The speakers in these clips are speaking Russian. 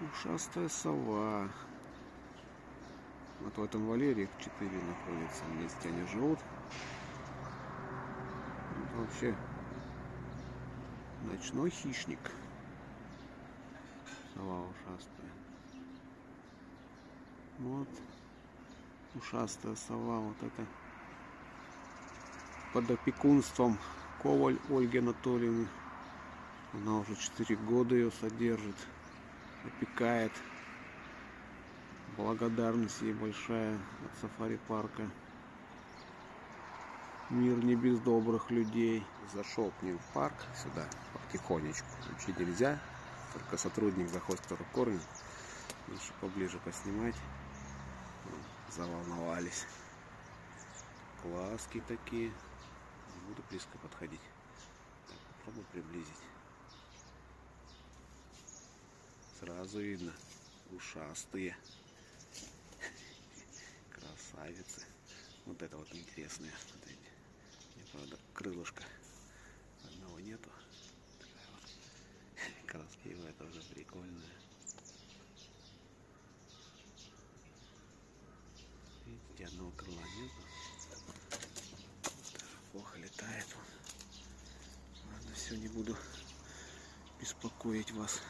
Ушастая сова. Вот в этом вольере их четыре находятся. Вместе они живут. Это вообще ночной хищник. Сова ушастая. Вот. Ушастая сова. Вот это под опекунством Коваль Ольги Анатольевны. Она уже 4 года ее содержит, опекает. Благодарность ей большая от сафари-парка. Мир не без добрых людей. Зашел к ним в парк сюда потихонечку. Вообще нельзя. Только сотрудник заходит второй корень. Лучше поближе поснимать. Заволновались. Глазки такие. Буду близко подходить. Так, попробую приблизить. Сразу видно. Ушастые. Красавицы. Вот это вот интересное. Смотрите. Мне, правда, крылышко одного нету. Такая вот красивая, тоже прикольная. Видите, одного крыла нету. Плохо летает он. Ладно, все, не буду беспокоить вас.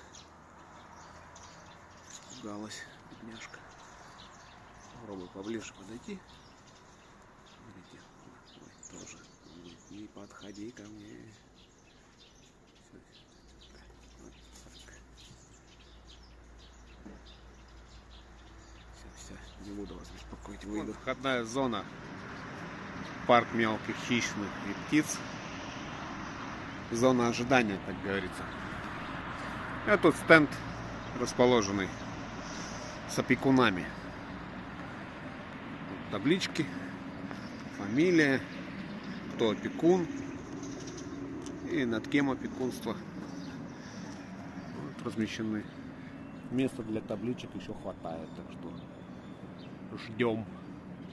Испугалась, бедняжка. Попробую поближе подойти. Смотрите, ой, тоже. Не подходи ко мне. Вот. Все, все, не буду вас беспокоить, выйду. входная зона. Парк мелких хищных и птиц. Зона ожидания, так говорится. И тут стенд расположенный с опекунами. Таблички, фамилия, кто опекун и над кем опекунство. Вот размещены. Места для табличек еще хватает, так что ждем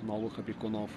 новых опекунов.